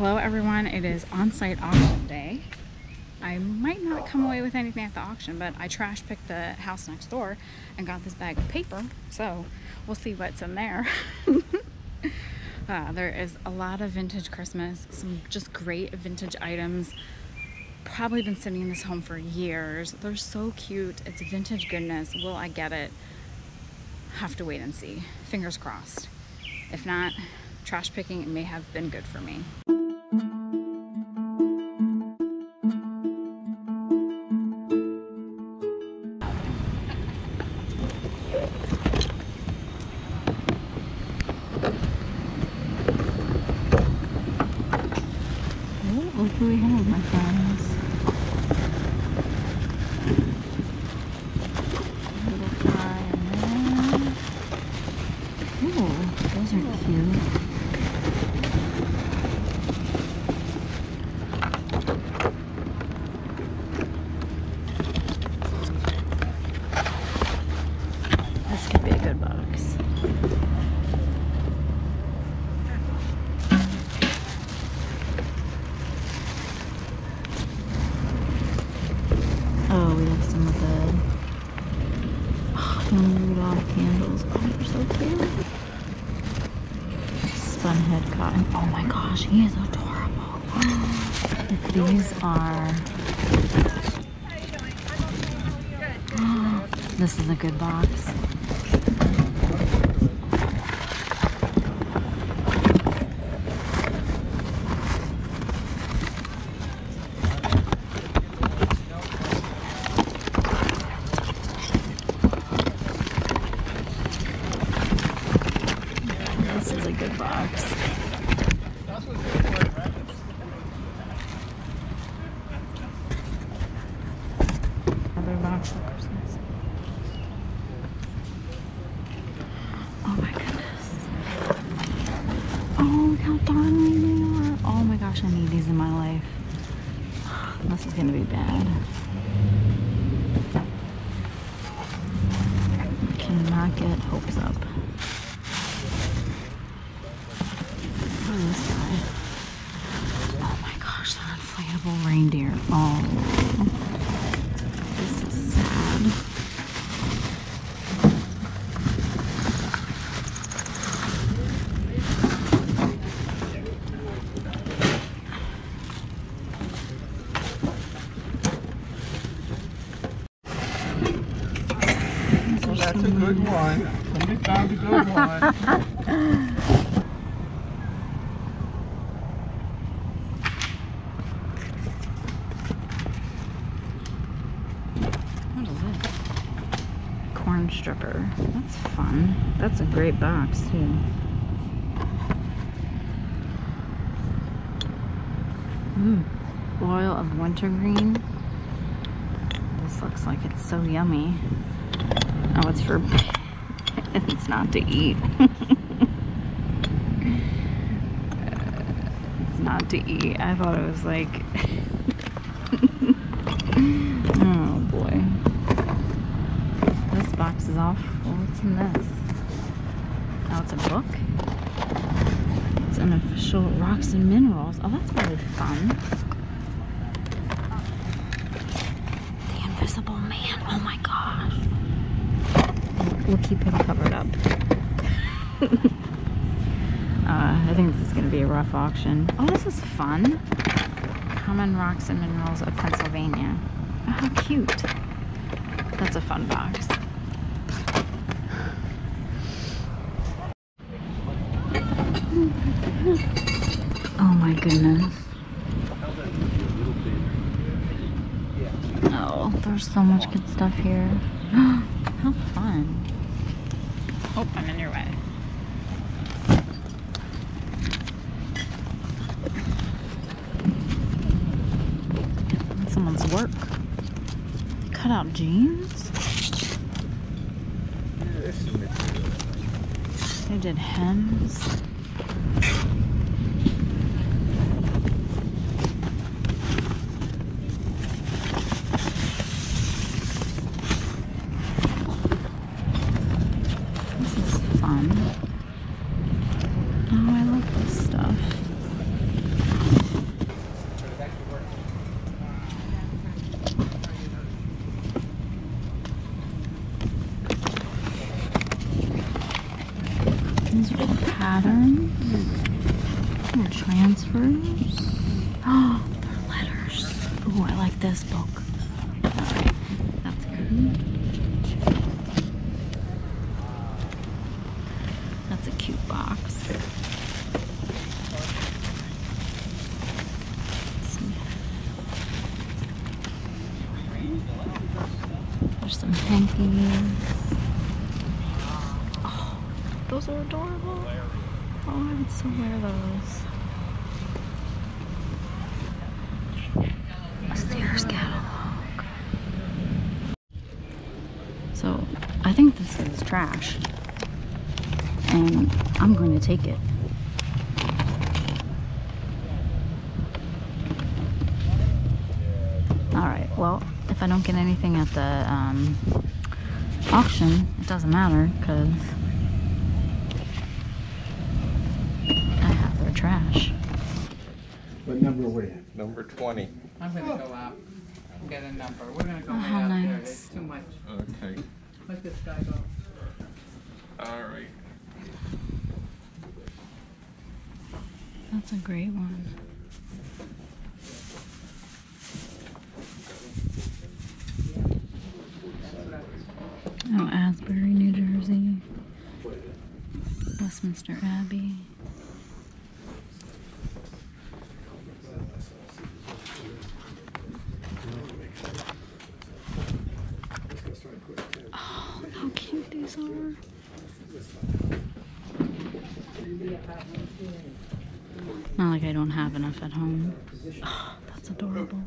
Hello everyone, it is on-site auction day. I might not come away with anything at the auction, but I trash picked the house next door and got this bag of paper, so we'll see what's in there. uh, there is a lot of vintage Christmas, some just great vintage items. Probably been sitting in this home for years. They're so cute. It's vintage goodness. Will I get it? Have to wait and see. Fingers crossed. If not, trash picking may have been good for me. We have, my friends. Little fry in there. Ooh, those are cute. This could be a good box. Oh, we have some of the oh, young Rudolph candles. Oh, they're so cute. Spun head cotton. Oh my gosh, he is adorable. These are. This is a good box. This is a good box. Another box for Christmas. Oh my goodness. Oh. Oh my gosh, I need these in my life. This is gonna be bad. I cannot get hopes up. At this guy. Oh my gosh, that inflatable reindeer. Oh, this is sad. That's a good one. Somebody found a good one. What is it? Corn stripper. That's fun. That's a great box too. Ooh, oil of wintergreen. This looks like it's so yummy. Oh, it's for it's not to eat. it's not to eat. I thought it was like Oh boy. This box is off. Well, what's in this? Oh, it's a book. It's an official rocks and minerals. Oh, that's really fun. The Invisible Man. Oh my gosh. We'll, keep him covered up. uh, I think this is going to be a rough auction. Oh, this is fun. Common Rocks and Minerals of Pennsylvania. Oh, how cute. That's a fun box. Oh my goodness. Oh, there's so much good stuff here. How fun. Oh, I'm in your way. Someone's work. Cut out jeans? They did hems. This is fun. Oh, I love this stuff. They're transfers. Oh, they're letters. Ooh, I like this book. Alright, that's good. That's a cute box. Some- There's some hankies. Oh, those are adorable. Oh, I would so wear those. A Sears catalog. So, I think this is trash. And I'm going to take it. Alright, well, if I don't get anything at the um, auction, it doesn't matter because I have their trash. What number are we at? Number 20. I'm gonna go out and get a number. We're gonna go Oh, way how out there. It's too much. Okay. Let this guy go. All right. That's a great one. Oh, Asbury, New Jersey. Westminster Abbey. Oh, look how cute these are. Not like I don't have enough at home. Oh, that's adorable.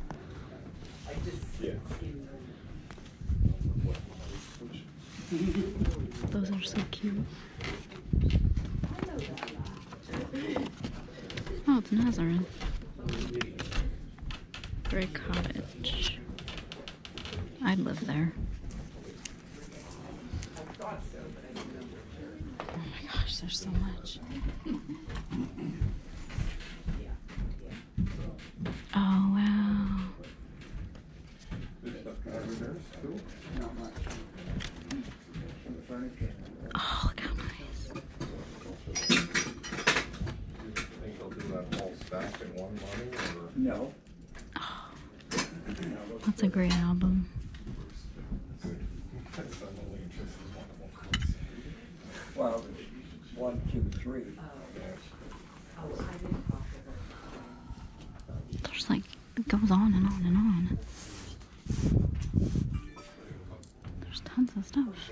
Those are so cute. Oh, it's Nazareth. Gray Cottage. I'd live there. Oh my gosh, there's so much. Oh wow. Oh, look how nice. Think they'll do that whole stack in one money or? No. That's a great album. Well, one, two, three. There's like, it goes on and on and on. There's tons of stuff.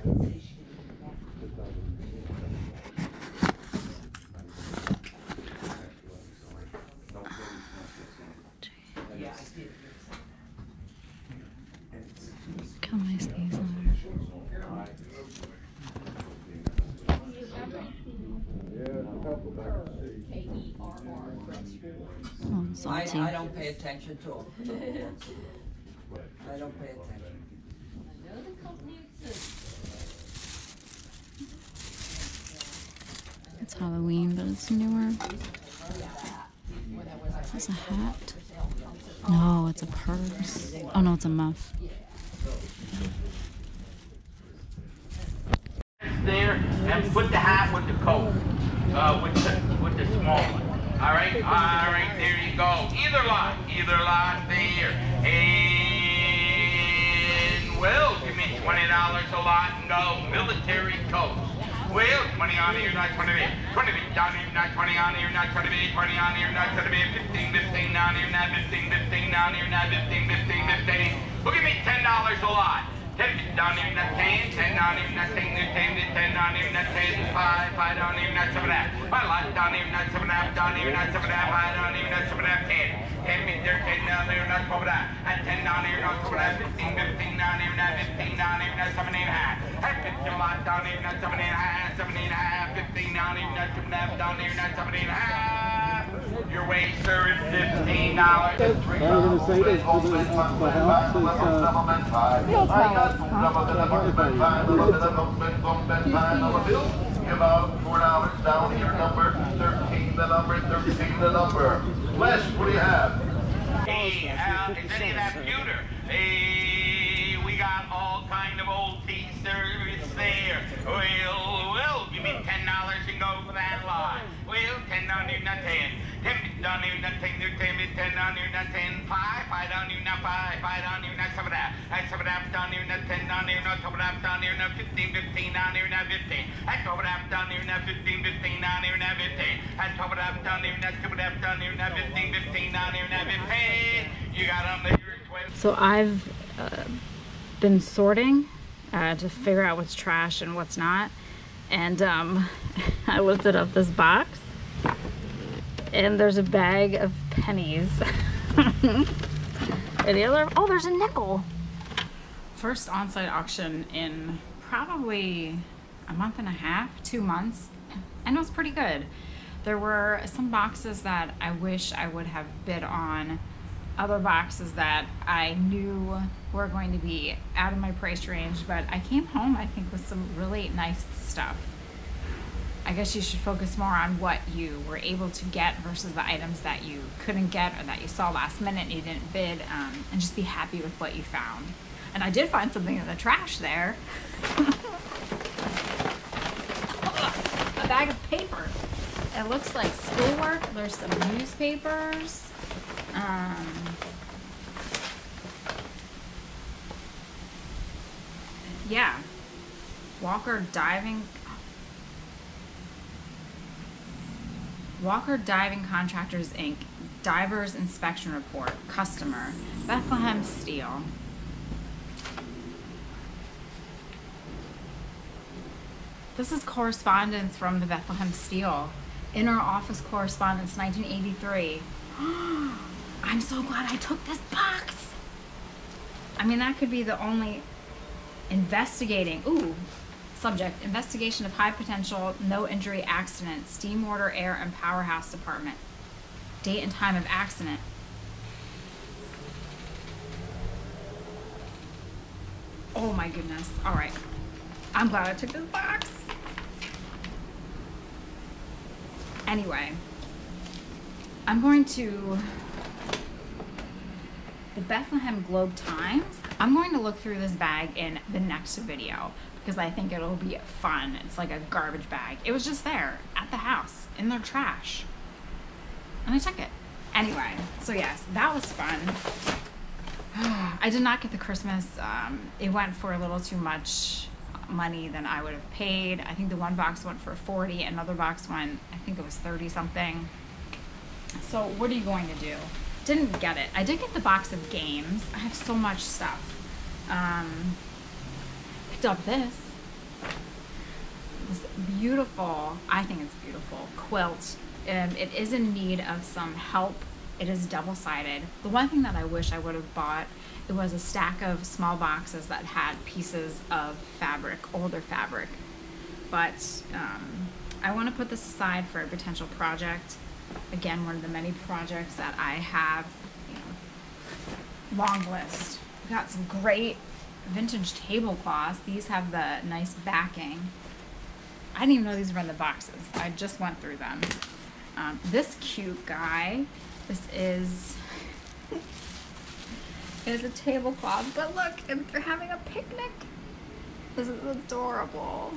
Look how nice these are. Oh, I, salty. I don't pay attention to them. I don't pay attention. It's Halloween, but it's newer. Is a hat? No, it's a purse. Oh no, it's a muff. there and put the hat with the coat, uh, with the with the small one. All right, all right, there you go. Either lot, either lot there. And well, give me twenty dollars a lot. No military coats. Well, twenty on here, not twenty there. Twenty down here, not twenty on here, not twenty there. Twenty on here, not twenty there. Fifteen, fifteen on here, not fifteen, fifteen down here, not fifteen, fifteen, fifteen. Well, give me ten dollars a lot. Down here, not ten. Ten down here, not ten. Ten, ten down here, not ten. Five, five down here, not seven half. Five lot down here, not seven half. Down here, not seven half. Five down here, not seven half. Ten. Ten me there, ten down here, not a half. And ten down here, not. Fifteen, fifteen down here, not fifteen down here, not seven and a half. And fifteen lot down here, not seven and a half. Seven and a half. Fifteen down here, not seven. Down here, not seven and a half. Your wage, sir, is fifteen dollars. I was gonna say this, for the, the house is, uh, Give out four dollars down here, number thirteen, the number thirteen, the number. Les, what do you have? Hey, uh, is any of that pewter? Hey, we got all kind of old tea service there. Well, well, give me ten dollars and go for that lot. Well, ten dollars, not ten. Ten down here, not ten, new ten, mid ten down here, not ten, five, not five, not seven up, and seven up down here, not ten down here, not seven up not fifteen, fifteen not fifteen, and twelve up not fifteen, fifteen not fifteen, and twelve up not seven up not fifteen, fifteen not fifteen. You got. So I've uh, been sorting uh, to figure out what's trash and what's not. And um, I lifted up this box and there's a bag of pennies. the other, oh, there's a nickel. First on-site auction in probably a month and a half, two months, and it was pretty good. There were some boxes that I wish I would have bid on, other boxes that I knew were going to be out of my price range, but I came home, I think, with some really nice stuff. I guess you should focus more on what you were able to get versus the items that you couldn't get or that you saw last minute and you didn't bid, um, and just be happy with what you found. And I did find something in the trash there. a bag of paper. It looks like schoolwork. There's some newspapers. Um, yeah. Walker Diving. Walker Diving Contractors Inc. Divers Inspection Report. Customer. Bethlehem Steel. This is correspondence from the Bethlehem Steel. Inner office correspondence 1983. I'm so glad I took this box. I mean, that could be the only investigating. Ooh, subject investigation of high potential, no injury accident, steam water, air, and powerhouse department. Date and time of accident. Oh my goodness. All right. I'm glad I took this box. Anyway, I'm going to the Bethlehem Globe Times. I'm going to look through this bag in the next video because I think it'll be fun. It's like a garbage bag. It was just there at the house in their trash. And I took it. Anyway, so yes, that was fun. I did not get the Christmas. Um, it went for a little too much money than I would have paid. I think the one box went for 40, another box went, I think it was 30 something. So what are you going to do? Didn't get it. I did get the box of games. I have so much stuff. Um, picked up this. This beautiful, I think it's beautiful, quilt. Um, it is in need of some help. It is double-sided. The one thing that I wish I would have bought, it was a stack of small boxes that had pieces of fabric, older fabric. But um, I want to put this aside for a potential project. Again, one of the many projects that I have, you know, long list. We got some great vintage tablecloths. These have the nice backing. I didn't even know these were in the boxes. I just went through them. Um, this cute guy, this is is a tablecloth, but look, they're having a picnic. This is adorable.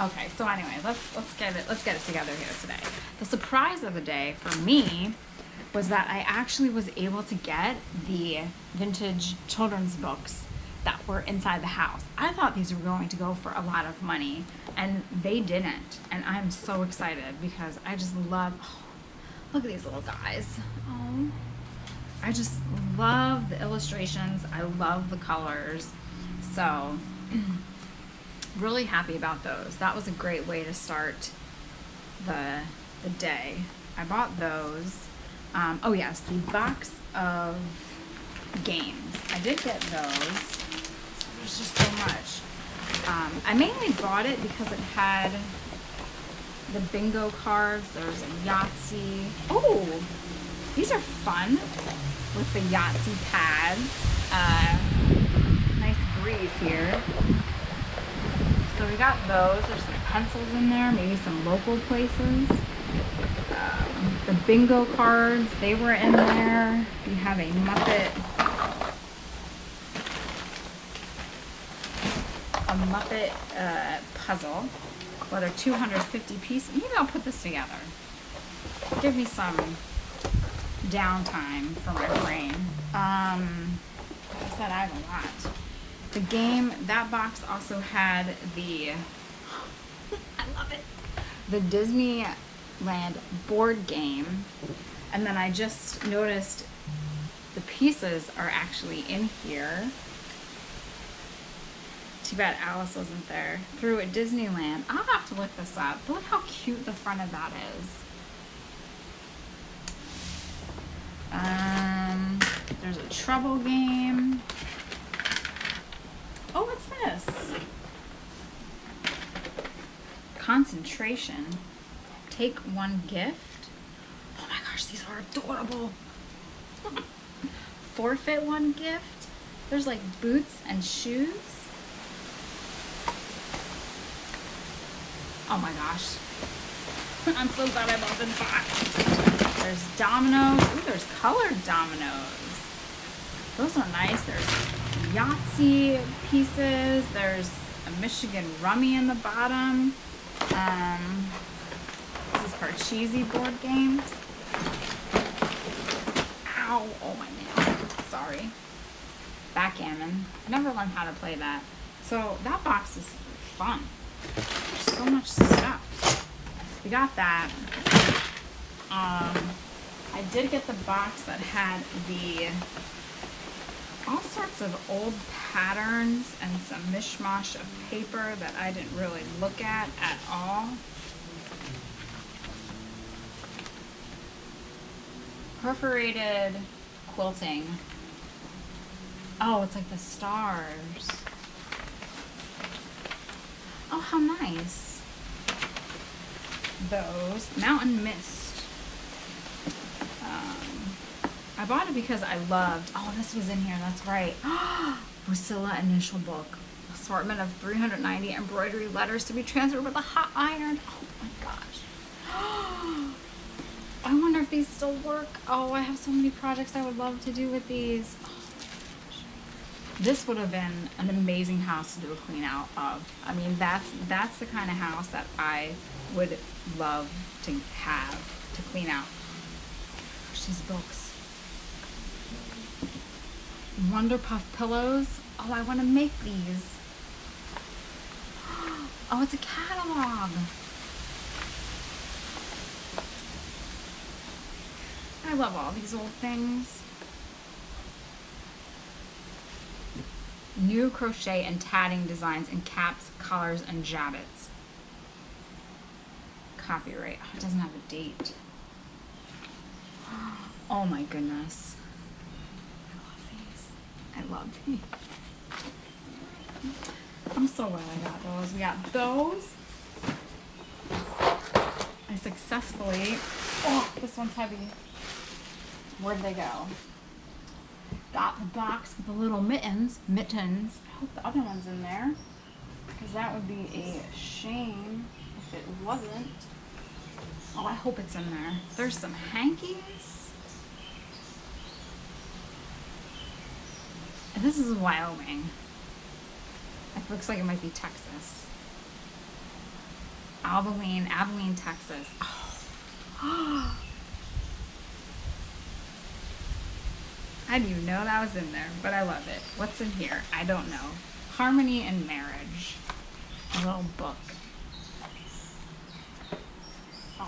Okay, so anyway, let's let's get it let's get it together here today. The surprise of the day for me was that I actually was able to get the vintage children's books that were inside the house. I thought these were going to go for a lot of money, and they didn't. And I'm so excited because I just love. Oh, look at these little guys. Oh, I just love the illustrations. I love the colors. So, really happy about those. That was a great way to start the the day. I bought those. Um, oh yes, the box of games. I did get those. There's just so much. Um, I mainly bought it because it had the bingo cards. There's a Yahtzee. Oh, these are fun with the Yahtzee pads. Uh, nice breeze here. So we got those. There's some pencils in there, maybe some local places. Um, the bingo cards, they were in there. We have a Muppet a Muppet uh, puzzle. Well, they're 250 pieces. Maybe I'll put this together. Give me some downtime for my brain. Um, I said, I have a lot. The game, that box also had the, I love it, the Disneyland board game. And then I just noticed the pieces are actually in here. Too bad Alice wasn't there. Through at Disneyland. I'll have to look this up. Look how cute the front of that is. Um, there's a trouble game. Oh, what's this? Concentration. Take one gift. Oh my gosh, these are adorable. Forfeit one gift. There's like boots and shoes. Oh my gosh. I'm so glad I bought this box. There's dominoes. Ooh, there's colored dominoes. Those are nice. There's Yahtzee pieces. There's a Michigan rummy in the bottom. Um, this is Parcheesi board game. Ow! Oh my nail. Sorry. Backgammon. I Never learned how to play that. So that box is fun. So much stuff. We got that. Um, I did get the box that had the all sorts of old patterns and some mishmash of paper that I didn't really look at at all. Perforated quilting. Oh, it's like the stars. Oh, how nice. Those. Mountain Mist. Um, I bought it because I loved. Oh, this was in here. That's right. Priscilla initial book. Assortment of 390 embroidery letters to be transferred with a hot iron. Oh my gosh. I wonder if these still work. Oh, I have so many projects I would love to do with these. Oh. This would have been an amazing house to do a clean out of. I mean, that's that's the kind of house that I would love to have to clean out. These books. Wonder Puff pillows. Oh, I want to make these. Oh, it's a catalog. I love all these old things. New crochet and tatting designs in caps, collars, and jabbets. Copyright. Oh, it doesn't have a date. Oh my goodness. I love these. I love these. I'm so glad I got those. We got those. I successfully. Oh, this one's heavy. Where'd they go? Got the box with the little mittens. Mittens. I hope the other one's in there. Because that would be a shame wasn't. Oh, I hope it's in there. There's some hankies. And this is Wyoming. It looks like it might be Texas. Abilene, Abilene, Texas. Oh. I didn't even know that was in there, but I love it. What's in here? I don't know. Harmony and Marriage. A little book.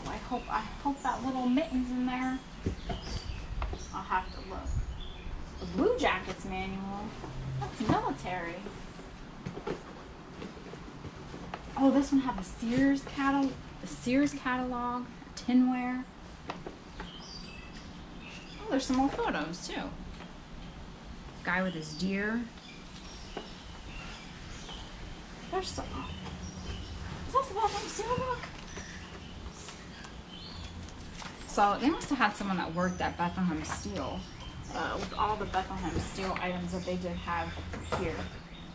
I hope I hope that little mitten's in there. I'll have to look. The Blue Jackets manual. That's military. Oh, this one had the Sears catalog, the Sears catalog, tinware. Oh, there's some more photos too. Guy with his deer. There's some. Is that the Bethlehem Steel book? So they must have had someone that worked at Bethlehem Steel uh, with all the Bethlehem Steel items that they did have here.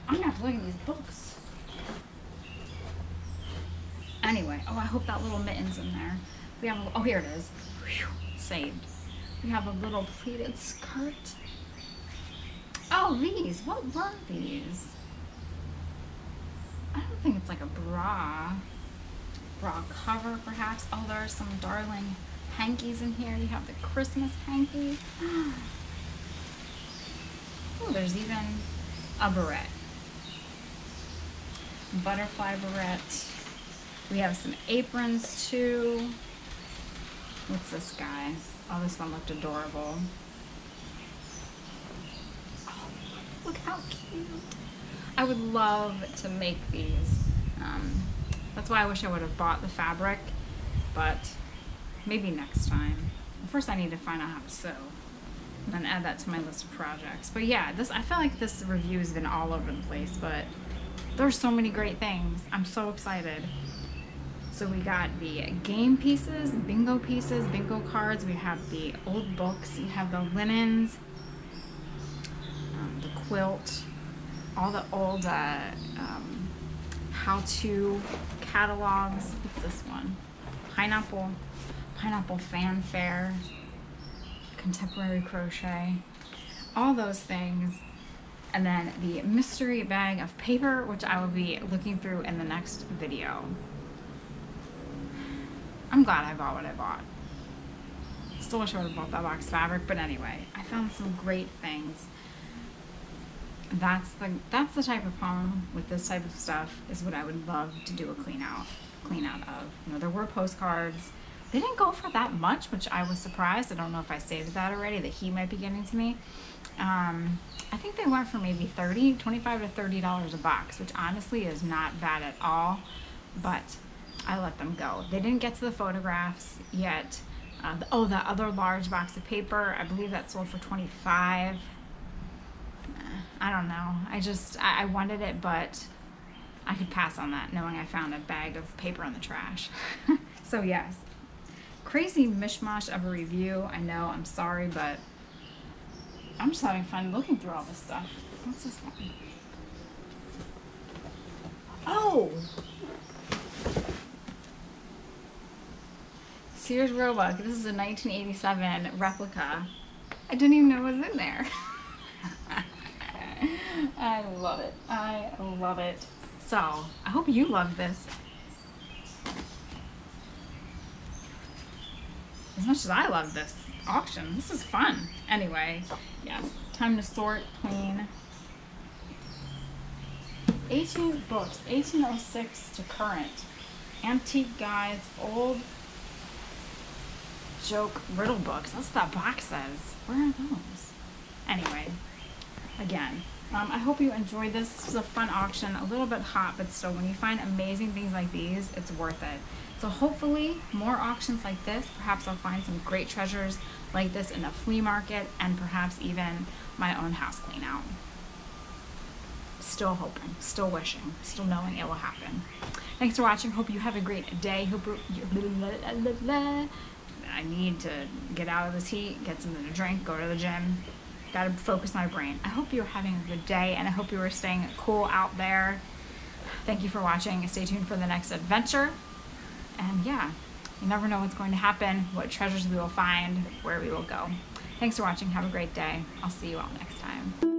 I'm look at these books. Anyway, oh, I hope that little mitten's in there. We have, a, oh, here it is. Whew, saved. We have a little pleated skirt. Oh, these. What were these? I don't think it's like a bra. Bra cover, perhaps. Oh, there's some darling hankies in here. You have the Christmas hanky. Oh, there's even a barrette. Butterfly barrette. We have some aprons too. What's this guy? Oh, this one looked adorable. Oh, look how cute. I would love to make these. Um, that's why I wish I would have bought the fabric, but maybe next time. First, I need to find out how to sew and then add that to my list of projects. But yeah, this I feel like this review has been all over the place, but there's so many great things. I'm so excited. So we got the game pieces, bingo pieces, bingo cards. We have the old books. We have the linens, um, the quilt, all the old uh, um, how-to catalogs. What's this one? Pineapple, pineapple fanfare contemporary crochet, all those things. And then the mystery bag of paper, which I will be looking through in the next video. I'm glad I bought what I bought. Still wish I would have bought that box fabric, but anyway, I found some great things. That's the that's the type of home with this type of stuff is what I would love to do a clean out clean out of. You know, there were postcards they didn't go for that much, which I was surprised. I don't know if I stated that already, that he might be getting to me. Um, I think they went for maybe 30 25 to $30 a box, which honestly is not bad at all, but I let them go. They didn't get to the photographs yet. Uh, the, oh, the other large box of paper, I believe that sold for 25 I don't know. I just, I, I wanted it, but I could pass on that knowing I found a bag of paper in the trash. so yes, crazy mishmash of a review. I know, I'm sorry, but I'm just having fun looking through all this stuff. What's this one? Oh! Sears Roebuck. This is a 1987 replica. I didn't even know it was in there. I love it. I love it. So, I hope you love this. As much as I love this auction. This is fun. Anyway, yes, time to sort, clean. 18 books, 1806 to current. Antique guides, old joke riddle books. That's what that box says. Where are those? Anyway, again, um, I hope you enjoyed this. This a fun auction, a little bit hot, but still, when you find amazing things like these, it's worth it. So hopefully more auctions like this, perhaps I'll find some great treasures like this in a flea market and perhaps even my own house clean out. Still hoping, still wishing, still knowing it will happen. Thanks for watching. Hope you have a great day. Hope I need to get out of this heat, get something to drink, go to the gym. Gotta focus my brain. I hope you're having a good day and I hope you are staying cool out there. Thank you for watching. Stay tuned for the next adventure. And yeah, you never know what's going to happen, what treasures we will find, where we will go. Thanks for watching. Have a great day. I'll see you all next time.